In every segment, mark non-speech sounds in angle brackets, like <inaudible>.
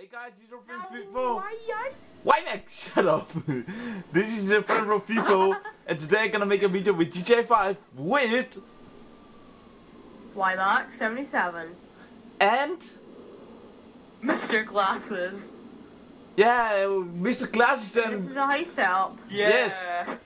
Hey guys, these are from people. Why Mac? <laughs> Shut up. <laughs> this is the friend from people, <laughs> and today I'm gonna make a video with DJ5 with Wylock 77. and Mr. Glasses. yeah, Mr. Glasses This and is a high setup. Yes.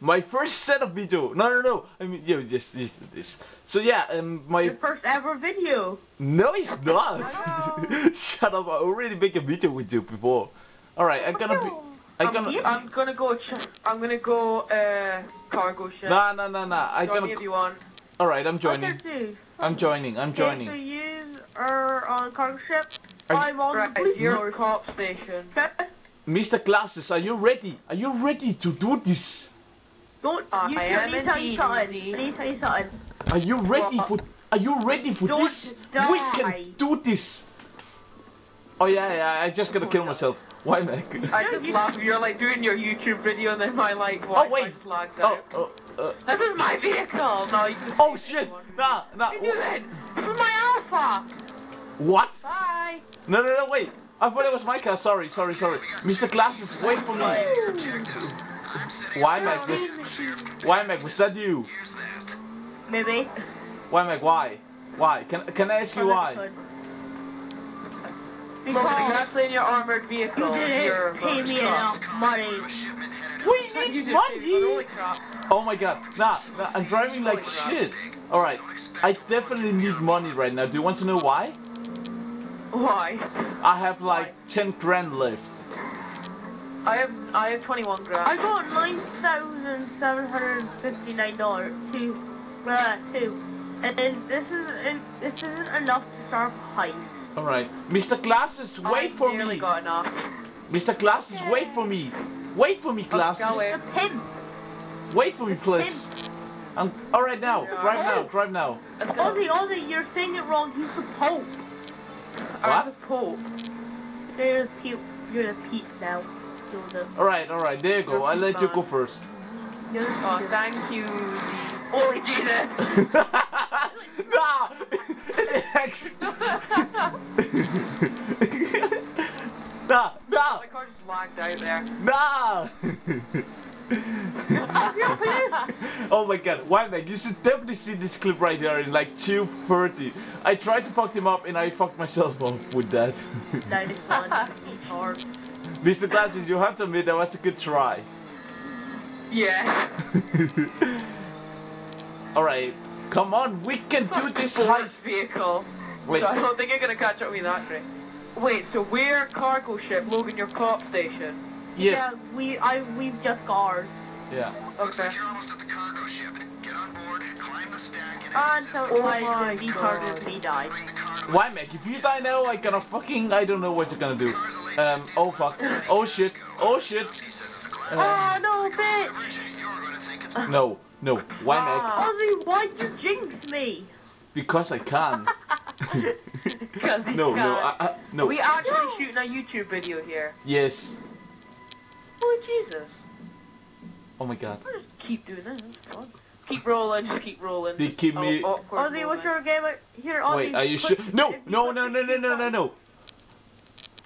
My first set of video. No, no, no. I mean, yeah, this, this, this. So yeah, um, my Your first ever video. no, it's <laughs> not. <laughs> Shut up. I already make a video with you before. All right, I'm gonna be. I'm I'm, gonna. I'm gonna go. Ch- I'm gonna go. Uh, cargo ship. Nah, nah, nah, nah. I'm Join gonna. me if you want. All right, I'm joining. do? I'm joining. I'm Okay, so joining. you are on cargo ship. Are you- I'm on Right, the police you're force. cop station. <laughs> Mr. Glasses, are you ready? Are you ready to do this? Don't. I you, am let me tell you something. ready. Let me tell you something. Are you ready Well, for? Are you ready for Don't this? die. We can do this. Oh yeah, yeah. I just gotta kill myself. Why, Mac? I No, <laughs> just you- laugh. You're like doing your YouTube video and then my like Oh Wi-Fi wait. just lagged Oh, out. oh, uh, This is my vehicle. No, you can oh shit! this one. Nah, nah. What are you doing? This is my alpha. What? Bye. No, no, no. Wait. I thought it was my car. Sorry, sorry, sorry. Mr. Glasses, wait for me. Why, Mac? Was, why, Mac? Was that you? Maybe. Why, Mac? Why? Why? Can Can I ask you why? Because you're actually in your armored vehicle. you You're didn't pay me enough money. We need money. Oh my god, nah, nah, I'm driving like shit. Alright, I definitely need money right now. Do you want to know why? Why? I have like 10 grand left. I have I have 21 grand. I got nine thousand seven hundred and fifty nine dollars. Two, uh, two, and this is and this isn't enough to start a heist. Alright, Mr. Glasses, wait I for nearly me. got enough. Mr. Glasses, wait for me. Wait for me, go Glasses. away. The pimp. Wait for me, please. I'm alright now. Yeah. Drive now. Drive now. Let's go. Ozzy, Ozzy, you're saying it wrong. He's the Pope. I'm the Pope. There's Pete. You're the Pete now. You're. Alright, alright. There you go. I let you go first. You're Oh, thank you. the- Holy Jesus. nah. It's actually. nah, nah, My car just lagged out there. nah. oh my god, why <laughs> oh man? You should definitely see this clip right here in like 2.30. I tried to fuck him up and I fucked myself up with that. That is fun. <laughs> It's hard. Mr. Glasses, you have to admit that was a good try. Yeah. <laughs> Alright, come on, we can do this Force vehicle. Wait, So I don't think you're gonna catch up with me that quick. Wait, so we're cargo ship, Logan, your cop station. yes, Yeah, we I we've just got ours. yeah. Okay. You're almost at the cargo ship. Get on board, climb the stack, and uh, Until Oh my my retarded God. me die. Why, Mac? If you die now, I gonna fucking. I don't know what you're gonna do. Um, oh fuck. Oh shit. Oh shit. He says it's a glass Oh no, bitch! beverage. You're gonna think it's No, no. Why, Mac? Ah. Ozzy, why'd you jinx me? Because I can. Because <laughs> no, no. I, I, no. We actually shooting a YouTube video here. Yes. Oh Jesus. Oh my god. I'll just keep doing this. It's fun. Keep rolling, just keep rolling. They keep oh, me- Oh, awkward Ozzy, what's moment. your game? Here, Ozzy. Wait, are you sure? No, no, no, no, no, no, no, no.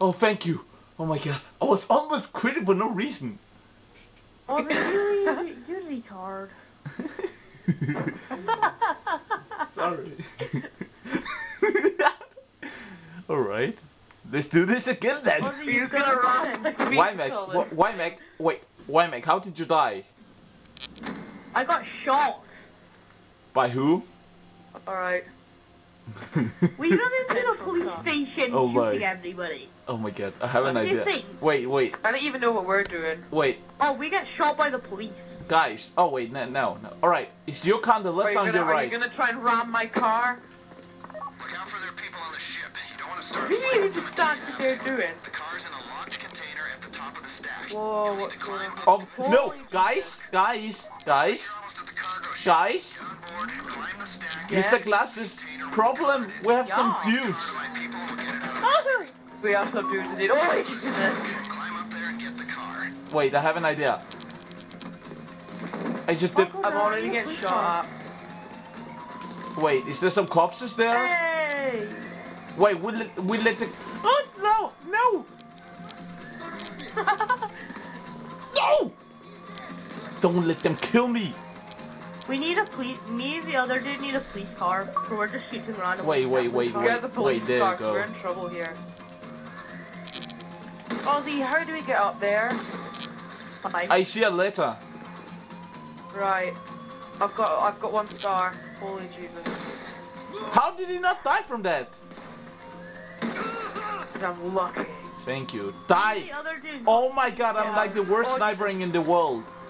Oh, thank you. Oh my god. I was almost quitting for no reason. Ozzy, you, <laughs> you retard. <laughs> Sorry. <laughs> Alright. Let's do this again then. Ozzy, Are you you gonna run? run. Why, Mac? Why, Mac? Wait. Why, Mac? How did you die? I got shot. By who? Alright. <laughs> We run into the police station Oh my. Oh, shooting everybody. Oh my god, I have an What do you idea. think? Wait, wait, I don't even know what we're doing. wait. Oh, we got shot by the police. Guys. Oh wait, no, no, no. Alright, is your car on the Are left you, or on gonna, your are you gonna try and ram my car? Look out for their people on the ship. You don't want to start What do you fighting even them stand until you there have to. doing? Whoa, what's going up. Oh no, guys, guys, guys, You're almost at the cargo ship. guys. Get on board, climb the stack. Mr. Glasses. Problem. We have some dudes. My people will get it out. We have some dudes indeed. Oh my goodness. Climb up there and get the car. Wait, I have an idea. I just did. I'm already getting shot. Wait, is there some corpses there? Hey! Wait, we let we let the. Oh no, no, <laughs> Don't let them kill me. We need a police. Me and the other dude need a police car, so we're just shooting around. Wait, wait, wait, wait. Get the police there car, go. we're in trouble here. Ozzy, how do we get up there? Fine. I see a letter. Right. I've got I've got one star. Holy Jesus. How did he not die from that? I'm lucky. Thank you. Die. and the other dude. Oh my god, I'm Yeah. like the worst Oh, snipering in the world.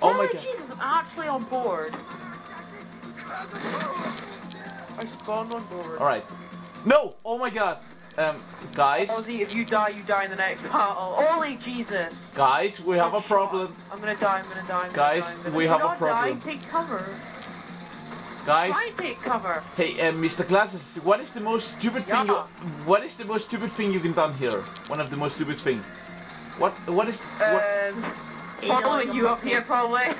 Oh my God. Jesus, I'm actually on board. I spawned on board. Alright. No, oh my god. Um, guys, Ozzy, if you die, you die in the next battle. Holy Jesus. guys, we have a problem. I'm gonna die, I'm gonna die. I'm Guys, gonna die, gonna we have a problem. die. Take cover. Guys, Try take cover. hey, uh, Mr. Glasses, what is the most stupid thing you, what is the most stupid thing you can done here? One of the most stupid thing. What, what is, what? Um, following you up here probably. <laughs>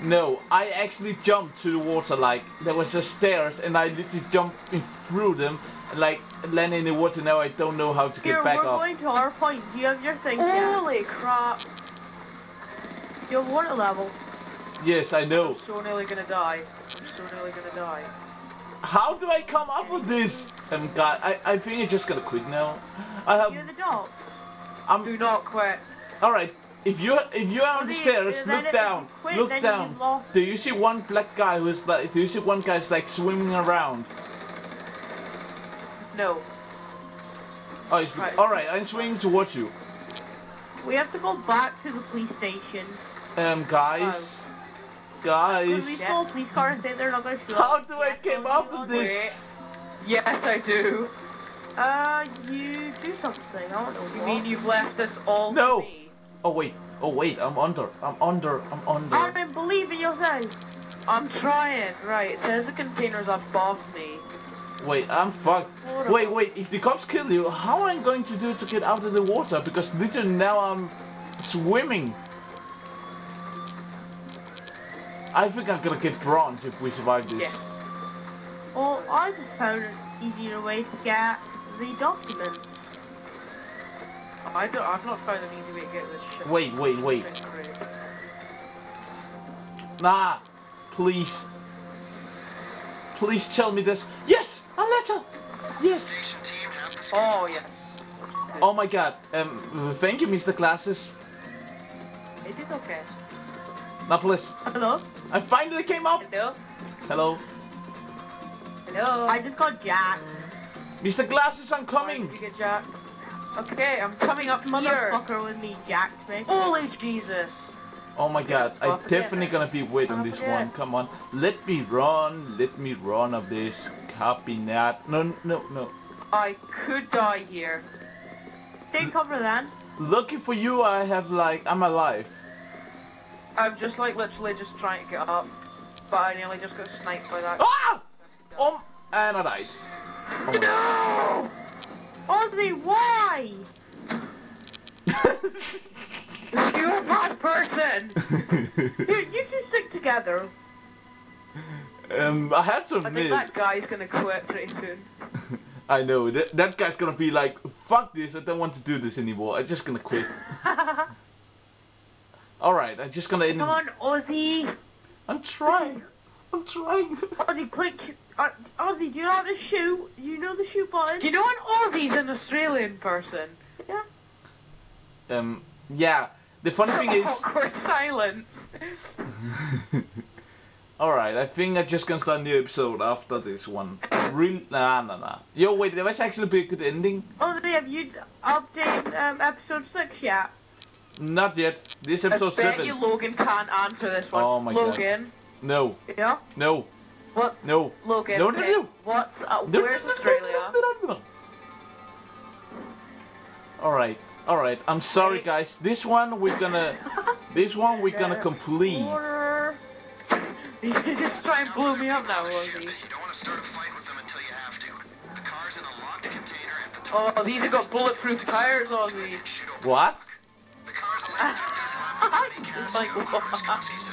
No, I actually jumped to the water, like, there was a stairs, and I literally jumped in through them, and, like, landed in the water, now I don't know how to get Here, back we're up. going to our point. Do you have your thing? <laughs> Holy crap. Your water level. Yes, I know. I'm so nearly gonna die. I'm so nearly gonna die. How do I come up with this? Um, God, I, I think I'm just gonna quit now. I have, You're the dog. I'm, Do not quit. alright, if you if you are on the stairs, look down, quit, look down. Do you see one black guy who's like, do you see one guy's like swimming around? No. Oh, he's, Right. alright, I'm swimming towards you. We have to go back to the police station. Um, guys, Because guys, we stole a police car and say they're not going to shoot how do I Yeah, come so up with this? Wait. Yes, I do. Uh, you do something. I don't know You what. mean you've left us all No. To me? Oh wait, oh wait, I'm under, I'm under, I'm under. I don't believe in yourself. I'm trying. Right, There's says the container's above me. Wait, I'm fucked. Water. Wait, wait, if the cops kill you, how am I going to do to get out of the water? Because literally now I'm swimming. I think I'm gonna get bronze if we survive this. Yes. Well, I just found an easier way to get the documents. I don't. I've not found an easy way to get this shit. Wait, wait, wait. Great. Nah, please. Please tell me this. Yes, a letter. Yes. Station team have the Oh yeah. Oh my god. Um, thank you, Mr. Glasses. It is okay. Now, please. Hello? I finally came up. Hello. Hello, Hello. I just got Jack. Mr. Glasses. I'm Why coming. Did you get jacked? Okay, I'm coming up here. Motherfucker with me jacked me. Holy Jesus. Oh my god, I'm definitely that. gonna be wait on this one. Come on. Let me run. Let me run of this. Copy that. No, no, no. I could die here. Take cover then. Lucky for you, I have like, I'm alive. I'm just like literally just trying to get up, but I nearly just got sniped by that. Ah! Um, and I died. Oh my No! Ozzy, why? <laughs> You're a bad person! <laughs> You, you two stick together. um, I had to admit. I think that guy's gonna quit pretty soon. <laughs> I know that that guy's gonna be like, fuck this. I don't want to do this anymore. I'm just gonna quit. All right, I'm just gonna end. Come on, Ozzy. I'm trying. I'm trying. Ozzy, click. Uh, Ozzy, do you know how to shoot? Do you know the shoot button? Do you know an Aussie's an Australian person? Yeah. um, yeah. The funny thing is. <laughs> Awkward silence. <laughs> Alright, I think I'm just gonna start a new episode after this one. Real <laughs> nah nah nah. Yo wait, that was actually be a good ending. Ozzy, have you updated um, episode 6 yet? Not yet. This episode I bet seven. you Logan can't answer this one. Oh my God. Logan. No, Yeah? no, What? no. Logan. No, no, okay. no. What's, uh, No, where's no, no, Australia? no. Alright, alright. I'm sorry Hey. guys. This one we're gonna <laughs> this one we're gonna complete. Water. <laughs> You just try and blow me up now, On the ship. Ozzy. You don't want to start a fight with them until you have to. The car's in a locked container at the top. Oh, these have got bulletproof tires, Ozzy. Shoot open. What? The car's electric diesel It's like.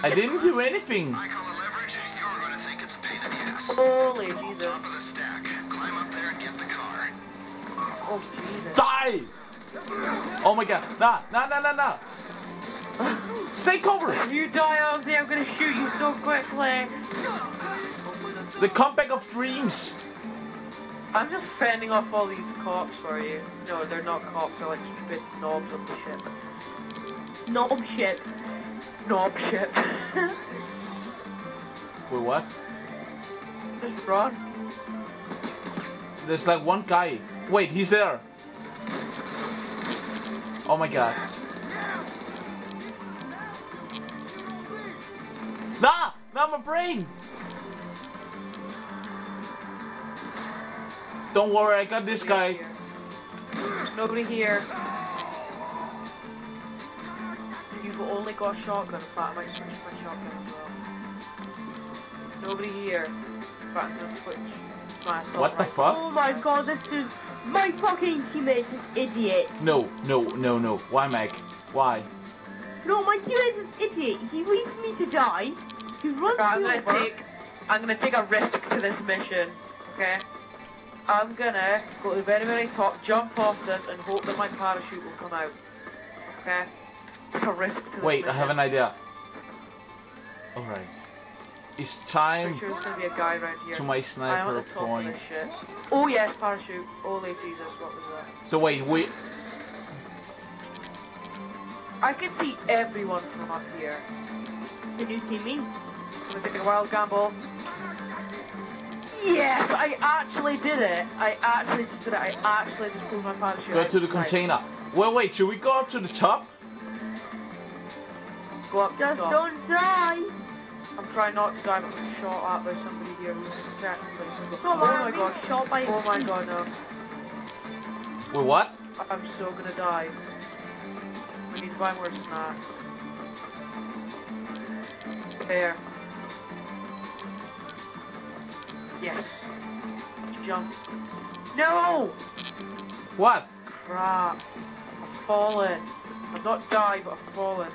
I didn't do anything. I call it leverage. You're going to think it's a pain in the ass. Holy Jesus. Top of the stack. Climb up there and get the car. Oh, Jesus. Die! Oh my god. Nah, nah, nah, nah, nah. Stay covered. If you die, Ozzy, I'm gonna shoot you so quickly. The comeback of dreams. I'm just fending off all these cops for you. No, they're not cops, they're like stupid knobs of the ship. Knob shit. Knob shit. <laughs> Wait, what? just run. There's like one guy. Wait, he's there. Oh my god. Nah! Not my brain! Don't worry, I got this guy. There's nobody here. Only got shotgun. In fact, I might switch my shotgun as well. Nobody here. In fact, I'm gonna switch my assault What the rifle. fuck? Oh my god, this is my fucking teammate is idiot. No, no, no, no. Why, Meg? Why? No, my teammate is idiot. He leaves me to die. He runs I'm gonna over. take. I'm gonna take a risk to this mission. Okay. I'm gonna go to the very, very top, jump off this, and hope that my parachute will come out. Okay. It's a risk to this Wait, I have an idea. Alright. It's time sure there's gonna a guy around here. to my sniper at the top point. of this shit. Oh yes, parachute. Holy Jesus, what was that? So wait, wait. I can see everyone from up here. Can you see me? I'm gonna a wild gamble. Yes, I actually did it. I actually just did it. I actually just pulled my parachute. Go to the Right. container. Well, wait, should we go up to the top? Go up to the Just don't die. I'm trying not to die, but I'm shot at by somebody here who's threatening oh me. Oh my god. shot by Oh my god, no. Wait, what? I'm so gonna die. We need to buy more snacks. There. Yes. Jump. No! What? Crap. I've fallen. I've not died, but I've fallen.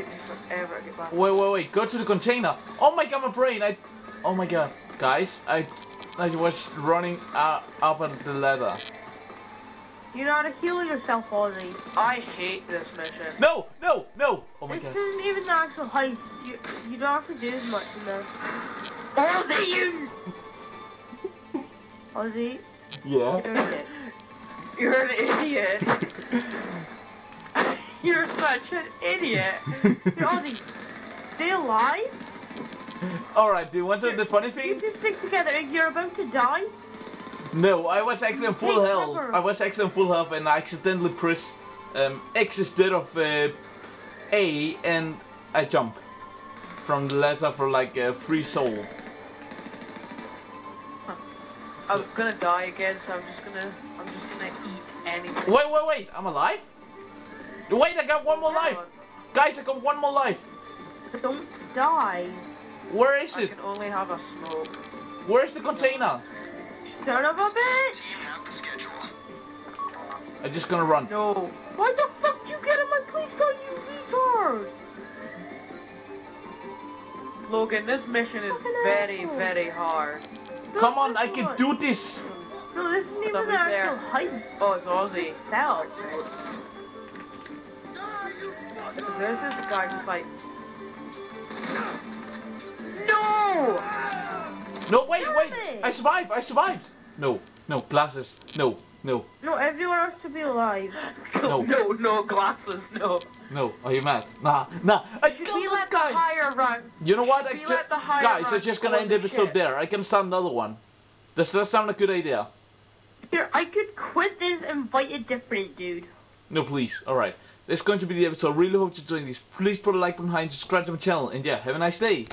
It's taking me forever to get back. Wait, wait, wait. Go to the container. Oh my god, my brain. I. Oh my god, guys, I, I was running uh, up on the ladder. You know how to heal yourself, Ozzy. I hate this mission. No, no, no. Oh my this god. isn't even the actual heist. You, you don't have to do as much in this. Ozzy, you... Ozzy, Yeah. you're an idiot. <laughs> You're an idiot. <laughs> You're such an idiot. Ozzy, stay alive? Alright, do you want to know the funny You thing? can stick together and you're about to die? No, I was actually in full health. I was actually in full health and I accidentally pressed um, X instead of uh, A and I jump from the ladder for like a free soul. I'm gonna die again, so I'm just gonna, I'm just gonna eat anything. Wait, wait, wait, I'm alive? Wait, I got one more life! Guys, I got one more life! Don't die. Where is I it? can only have a smoke. Where's the container? Son of a bitch! Team have the schedule. I'm just gonna run. No. Why the fuck you get on my police car, you retard? Logan, this mission is Fucking very, asshole. very hard. Come on, I can one. do this! No, this isn't even Somebody's the actual heist Oh, it's Ozzy. itself. There's this guy who's like... No! No, wait, wait! it. I survived! I survived! No, no, glasses. No, no, No, everyone has to be alive. No. <laughs> no, no glasses, no. no. Are you mad? Nah, nah. I killed we this let the guy! hire run? You know what? I we let the higher Guys, I'm just gonna go end the episode shit? there. I can start another one. Does that sound a good idea? Here, I could quit this and fight a different dude. No, please. Alright. That's going to be the episode. Really hope you're enjoyed this. Please put a like behind, subscribe to my channel, and yeah, have a nice day.